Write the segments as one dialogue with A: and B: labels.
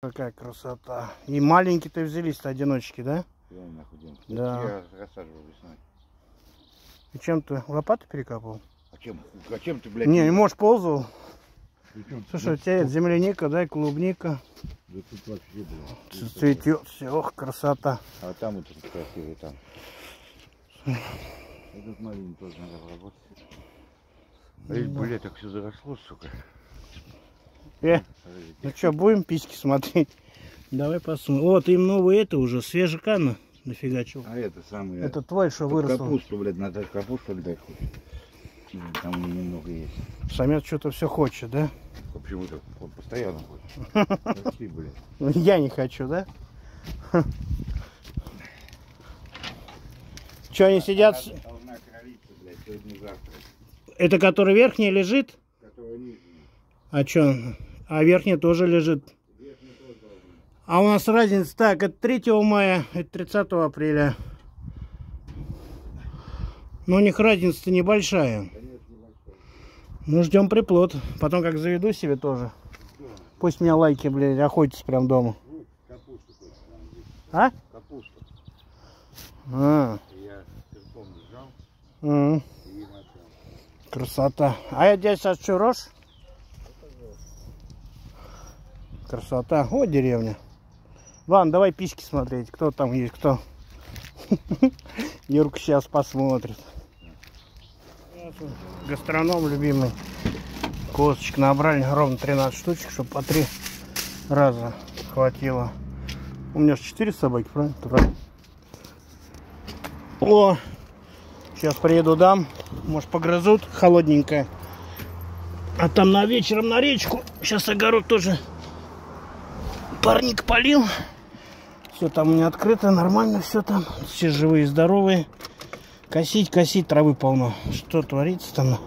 A: Какая красота. И маленькие-то взялись-то одиночки, да? Да.
B: Я рассаживал весной.
A: И чем ты лопату перекапывал?
B: А чем? А чем ты, блядь?
A: Не, не можешь ползал. Слушай, у тебя земляника, да, и клубника.
B: Да тут вообще, блядь.
A: Цветет, все, ох, красота.
B: А там вот красивый там. Этот маленький тоже надо обработать. Эй, блядь, так все заросло, сука.
A: Э, ну что, будем письки смотреть? Давай посмотрим. Вот, им новый это уже, свежекана нафигачил.
B: А это самое.
A: Это твой, что выросло.
B: Капусту, блядь, надо капусту дать хоть. Ну, Там немного есть.
A: Самец что-то все хочет, да?
B: Почему-то он постоянно хочет. Прости, блядь.
A: Ну, Я не хочу, да? Что они сидят?
B: блядь.
A: Это который верхний лежит? А что? А верхний тоже лежит. А у нас разница так, это 3 мая, это 30 апреля. Но у них разница-то небольшая. Ну, ждем приплод. Потом как заведу себе тоже. Пусть меня лайки, блядь, охотятся прям дома. А?
B: Капусту.
A: А,
B: Я серпом сжал
A: м,
B: и мочал.
A: красота. А я здесь сейчас что, рожь? Красота. О, деревня. Ладно, давай письки смотреть. Кто там есть, кто. Юрка сейчас посмотрит. Гастроном любимый. Косточек набрали ровно 13 штучек, чтобы по три раза хватило. У меня же 4 собаки, правильно? правильно? О, сейчас приеду дам. Может погрызут холодненькое. А там на вечером на речку. Сейчас огород тоже парник полил. Все там у меня открыто, нормально все там. Все живые, здоровые. Косить, косить, травы полно. Что творится там?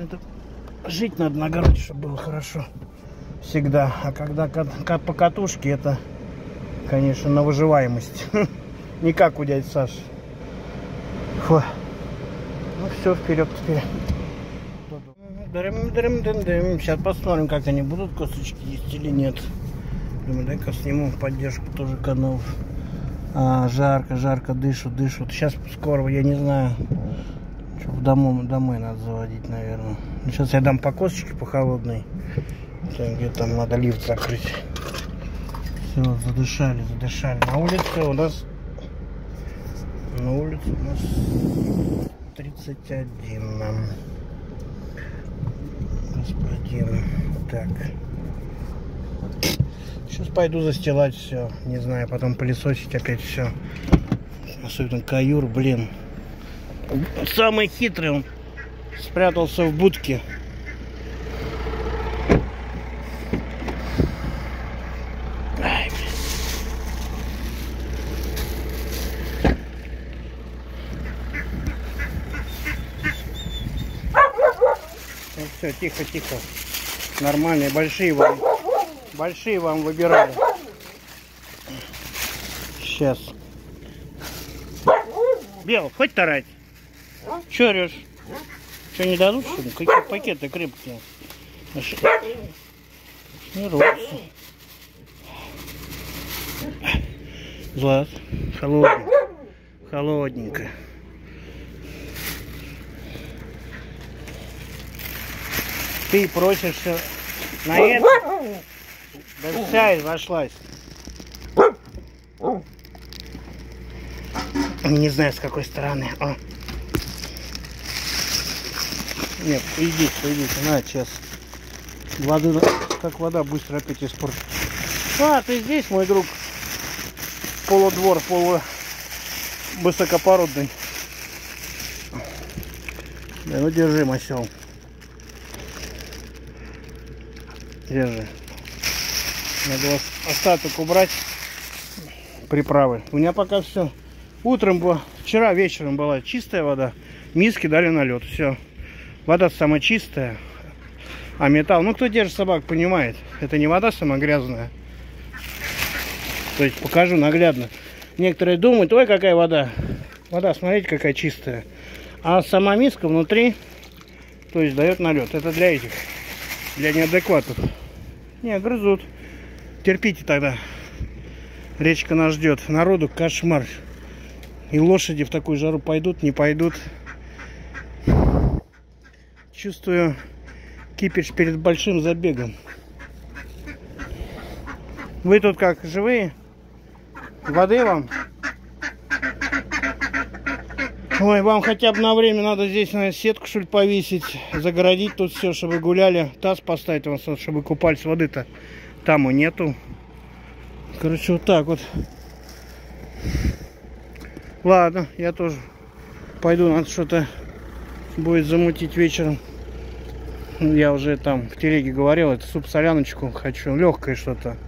A: Это жить надо на огороде, чтобы было хорошо. Всегда. А когда ка- ка- по катушке, это, конечно, на выживаемость. Не как у дяди Саши. Фу. Ну все, вперед теперь. Дрым-дрым-дым-дым. Сейчас посмотрим, как они будут косточки есть или нет. Думаю, дай-ка сниму поддержку тоже каналов. А, жарко, жарко, дышут, дышут. Сейчас скоро, я не знаю. Что, в дому, домой надо заводить, наверное. Сейчас я дам по косточке, по холодной. Где там надо лифт закрыть. Все, задышали, задышали. На улице у нас... На улице у нас 31 нам. Господин. Так. Сейчас пойду застилать все. Не знаю, потом пылесосить опять все. Особенно каюр, блин. Самый хитрый он спрятался в будке. Все, тихо, тихо. Нормальные, большие вам. Большие вам выбирали. Сейчас. Бел, хоть тарать. Че орешь? Не дадут, что ли? Какие пакеты крепкие. А Не рвутся. Злат, холодненько. Холодненько. Ты просишь э, на это? Да вся изошлась. Не знаю, с какой стороны. О. Нет, идите, идите, на, сейчас. Воды, как вода быстро опять испортит. А, ты здесь, мой друг. Полудвор, полу высокопородный. Да, ну держи, масел. Держи. Надо вас остаток убрать приправы. У меня пока все. Утром было, вчера вечером была чистая вода. Миски дали на. Все. Вода самая чистая. А металл, ну кто держит собак, понимает. Это не вода самая грязная. То есть покажу наглядно. Некоторые думают, ой, какая вода. Вода, смотрите, какая чистая. А сама миска внутри, то есть дает налет. Это для этих, для неадекватов. Не, грызут. Терпите тогда. Речка нас ждет. Народу кошмар. И лошади в такую жару пойдут, не пойдут. Чувствую кипиш перед большим забегом. Вы тут как, живые? Воды вам? Ой, вам хотя бы на время надо здесь, наверное, сетку, что ли, повесить, загородить тут все, чтобы гуляли. Таз поставить вам, чтобы купались. Воды-то там и нету. Короче, вот так вот. Ладно, я тоже пойду, надо что-то будет замутить вечером. Я уже там в телеге говорил, это суп-соляночку хочу, легкое что-то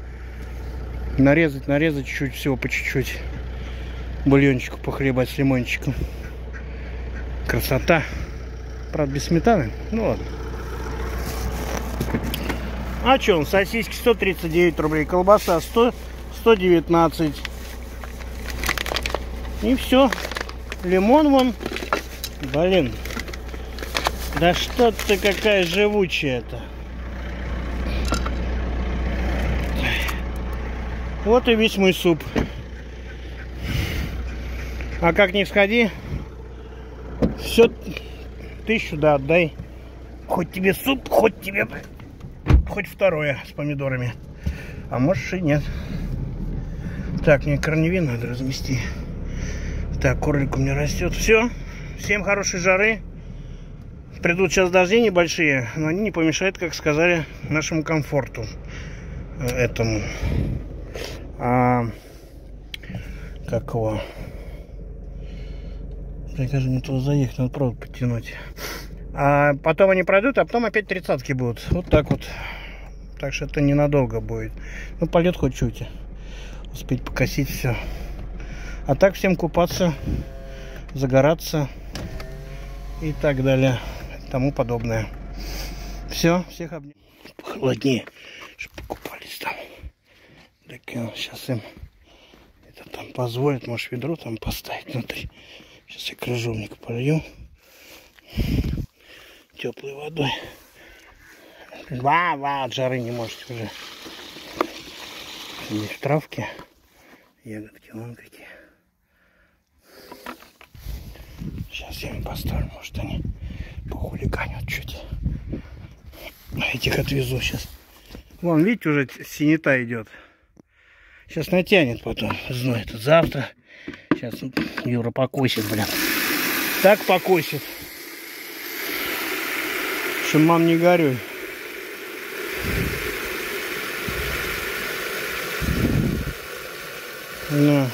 A: нарезать, нарезать чуть-чуть, всего по чуть-чуть. Бульончику похлебать с лимончиком. Красота. Правда, без сметаны. Ну ладно. А что он? Сосиски 139 рублей. Колбаса 100, 119. И все. Лимон вон. Блин. Да что ты какая живучая-то. Вот и весь мой суп. А как не сходи, все тысячу да отдай. Хоть тебе суп, хоть тебе хоть второе с помидорами. А может и нет. Так, мне корневин надо размести. Так, корлик у меня растет. Все. Всем хорошей жары. Придут сейчас дожди небольшие, но они не помешают, как сказали, нашему комфорту э, этому а, как его, прикажи мне туда заехать, надо провод подтянуть. А потом они пройдут, а потом опять тридцатки будут. Вот так вот. Так что это ненадолго будет. Ну, полет хоть чуть. Успеть покосить все. А так всем купаться, загораться и так далее. Тому подобное. Все, всех обнял. Холоднее, чтобы покупались там. Так сейчас им это там позволит, может ведро там поставить внутри. Сейчас я крыжовник полью теплой водой. Ва-ва, от жары не можете уже. Здесь травки, ягодки, какие. Сейчас я им поставлю, может они похулиганят чуть. Этих отвезу сейчас. Вон, видите, уже синета идет. Сейчас натянет потом. Зной это завтра. Сейчас Юра покосит, блин. Так покосит. Что мам не горюй. На.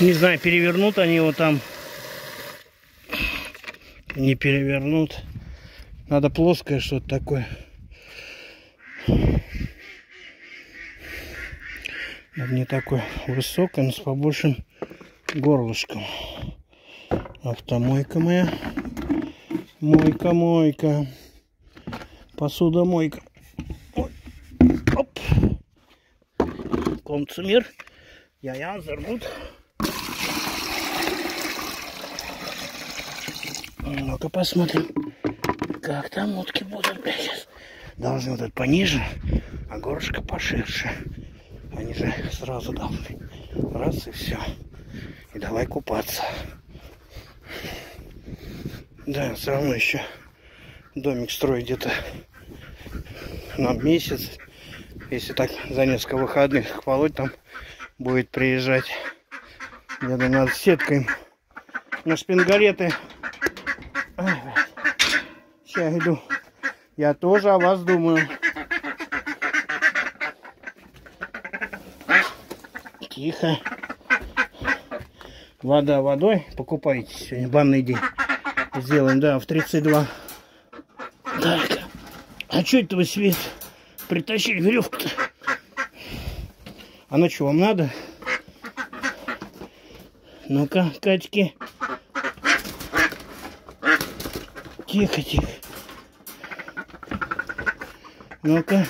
A: Не знаю, перевернут они его там. Не перевернут. Надо плоское что-то такое. Не такой высокой, но с побольшим горлышком. Автомойка моя. Мойка, мойка. Посудомойка. Ой. Оп. Комцумир. Я-я, зернут. Ну-ка посмотрим, как там утки будут. Сейчас должны вот это пониже, а горлышко поширше. Они же сразу должны. Раз и все. И давай купаться. Да, все равно еще домик строить где-то на месяц. Если так за несколько выходных Володь там будет приезжать. Я думаю, надо сеткой на шпингалеты. Сейчас иду. Я тоже о вас думаю. Тихо. Вода водой. Покупайте сегодня банный день. Сделаем, да, в 32. Так. А что это вы свет притащили веревку-то? А ну что, вам надо? Ну-ка, Катьки. Тихо, тихо. Ну-ка.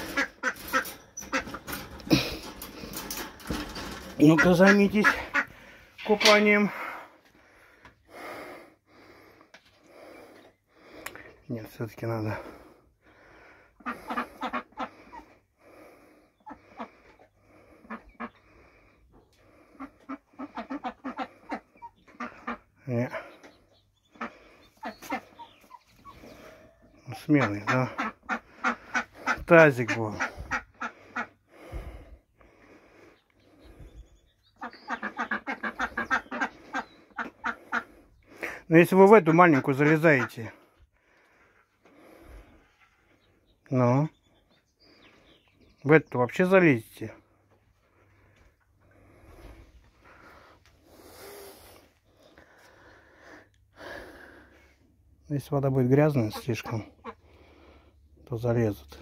A: Ну-ка займитесь купанием. Нет, все-таки надо. Нет. Ну, смелый, да? Тазик был. Но если вы в эту маленькую залезаете, ну, в эту вообще залезете. Если вода будет грязная слишком, то залезут.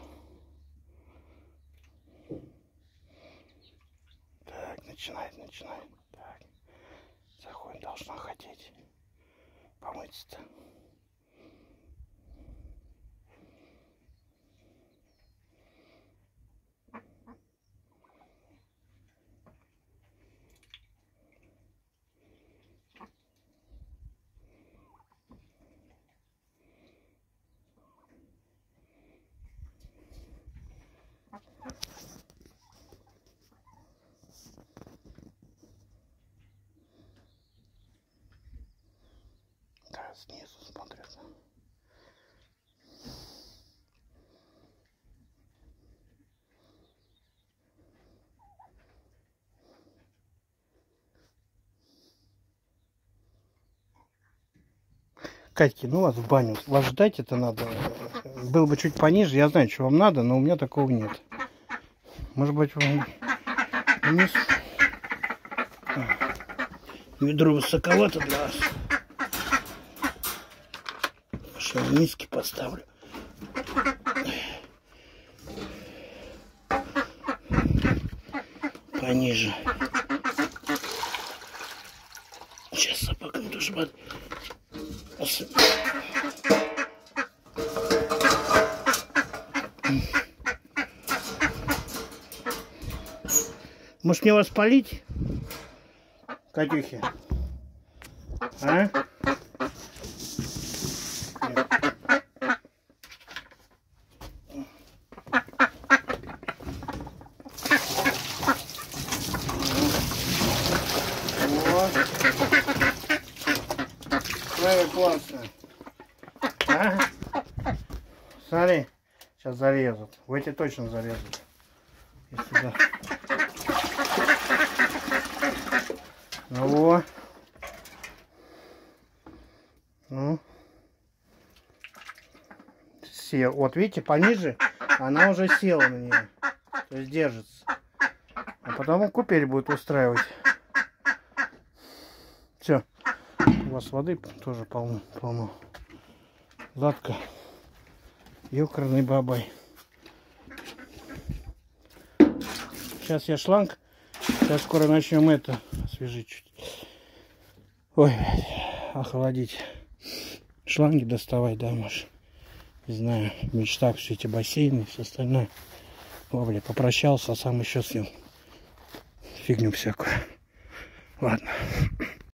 A: Снизу смотрят. Катьки, ну вас в баню. Вас ждать это надо. Было бы чуть пониже, я знаю, что вам надо, но у меня такого нет. Может быть, вам вниз? Ведро высоковато для вас. Что миски поставлю. Пониже. Сейчас собака тоже под... Может мне вас полить? Катюхи? А? Вот. Смотри, классно. А? Смотри, зарезут. В эти точно зарезут. И сюда. Ну во. Ну. Сел. Вот видите, пониже она уже села на нее. То есть держится. А потом купель будет устраивать. Все. У вас воды тоже полно. полно. Златка. Ёкарный бабай. Сейчас я шланг. Сейчас скоро начнем это освежить чуть. Ой, охладить. Шланги доставать, да, может. Не знаю, в мечтах все эти бассейны и все остальное. О, блядь, попрощался, а сам еще съел фигню всякую. Ладно.